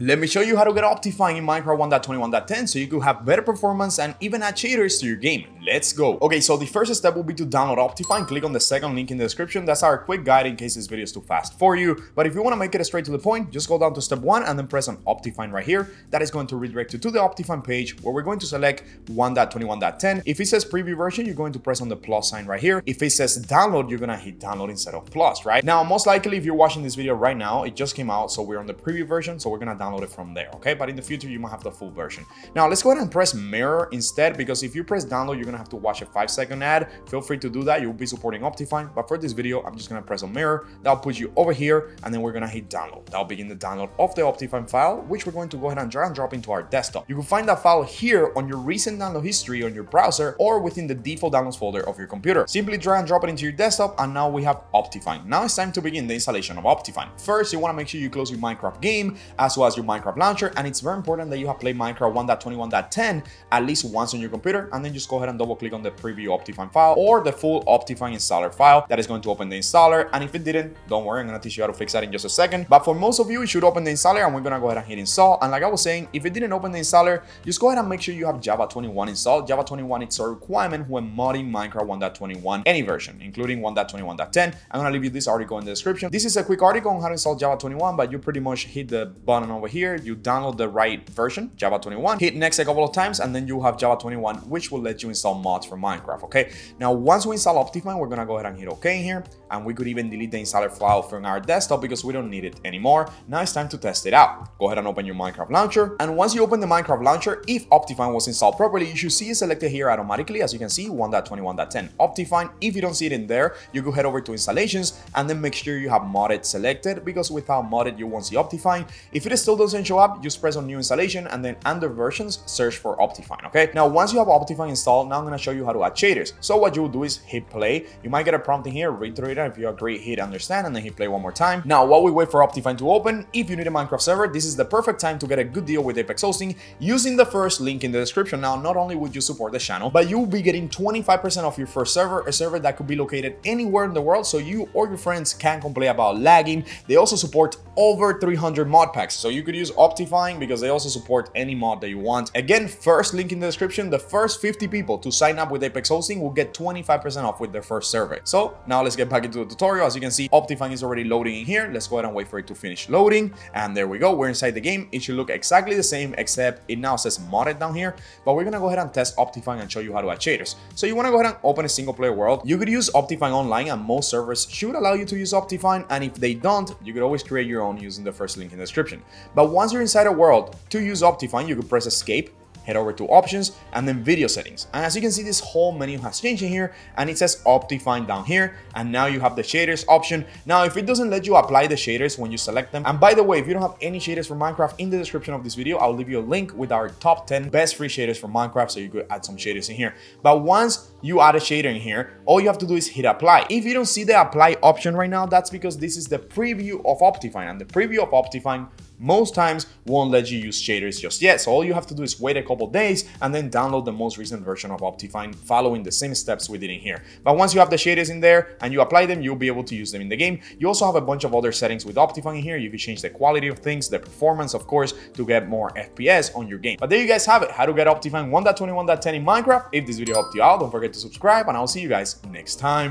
Let me show you how to get Optifine in Minecraft 1.21.10 so you could have better performance and even add shaders to your game. Let's go. Okay, so the first step will be to download Optifine. Click on the second link in the description. That's our quick guide in case this video is too fast for you. But if you want to make it straight to the point, just go down to step one and then press on Optifine right here. That is going to redirect you to the Optifine page where we're going to select 1.21.10. If it says preview version, you're going to press on the plus sign right here. If it says download, you're to hit download instead of plus, right? Now, most likely if you're watching this video right now, it just came out. So we're on the preview version. So we're to download it from there, okay? But in the future, you might have the full version. Now, let's go ahead and press mirror instead, because if you press download, you're gonna have to watch a five second ad. Feel free to do that. You'll be supporting Optifine. But for this video, I'm just gonna press on mirror. That'll put you over here, and then we're gonna hit download. That'll begin the download of the Optifine file, which we're going to go ahead and drag and drop into our desktop. You can find that file here on your recent download history on your browser or within the default downloads folder of your computer. Simply drag and drop it into your desktop, and now we have Optifine. Now it's time to begin the installation of Optifine. First, you wanna make sure you close your Minecraft game, as well as your Minecraft launcher, and it's very important that you have played Minecraft 1.21.10 at least once on your computer, and then just go ahead and double click on the preview Optifine file or the full Optifine installer file that is going to open the installer. And if it didn't, don't worry, I'm gonna teach you how to fix that in just a second. But for most of you, it should open the installer, and we're gonna go ahead and hit install. And like I was saying, if it didn't open the installer, just go ahead and make sure you have Java 21 installed. Java 21 is a requirement when modding Minecraft 1.21 any version, including 1.21.10. I'm gonna leave you this article in the description. This is a quick article on how to install Java 21, but you pretty much hit the button over here, you download the right version, Java 21, hit next a couple of times, and then you have Java 21, which will let you install mods for Minecraft, okay? Now, once we install Optifine, we're gonna go ahead and hit OK here, and we could even delete the installer file from our desktop because we don't need it anymore. Now it's time to test it out. Go ahead and open your Minecraft launcher, and once you open the Minecraft launcher, if Optifine was installed properly, you should see it selected here automatically, as you can see, 1.21.10 Optifine. If you don't see it in there, you go head over to installations, and then make sure you have modded selected, because without modded, you won't see Optifine. If it is still doesn't show up, just press on new installation, and then under versions, search for Optifine, okay? Now, once you have Optifine installed, now I'm gonna show you how to add shaders. So what you will do is hit play. You might get a prompt in here, read through it, if you agree, hit understand, and then hit play one more time. Now, while we wait for Optifine to open, if you need a Minecraft server, this is the perfect time to get a good deal with Apex Hosting using the first link in the description. Now, not only would you support the channel, but you'll be getting 25% off your first server, a server that could be located anywhere in the world, so you or your friends can complain about lagging. They also support over 300 mod packs, so you could use Optifine because they also support any mod that you want. Again, first link in the description, the first 50 people to sign up with Apex Hosting will get 25% off with their first survey. So now let's get back into the tutorial. As you can see, Optifine is already loading in here. Let's go ahead and wait for it to finish loading. And there we go. We're inside the game. It should look exactly the same, except it now says modded down here. But we're gonna go ahead and test Optifine and show you how to add shaders. So you wanna go ahead and open a single player world. You could use Optifine online and most servers should allow you to use Optifine. And if they don't, you could always create your own using the first link in the description. But once you're inside a world, to use Optifine, you could press escape head over to options and then video settings. And as you can see, this whole menu has changed in here and it says Optifine down here. And now you have the shaders option. Now, if it doesn't let you apply the shaders when you select them, and by the way, if you don't have any shaders for Minecraft in the description of this video, I'll leave you a link with our top 10 best free shaders for Minecraft so you could add some shaders in here. But once you add a shader in here, all you have to do is hit apply. If you don't see the apply option right now, that's because this is the preview of Optifine and the preview of Optifine most times won't let you use shaders just yet. So all you have to do is wait a couple days and then download the most recent version of Optifine following the same steps we did in here. But once you have the shaders in there and you apply them, you'll be able to use them in the game. You also have a bunch of other settings with Optifine here. You can change the quality of things, the performance, of course, to get more FPS on your game. But there you guys have it, how to get Optifine 1.21.10 in Minecraft. If this video helped you out, don't forget to subscribe and I'll see you guys next time.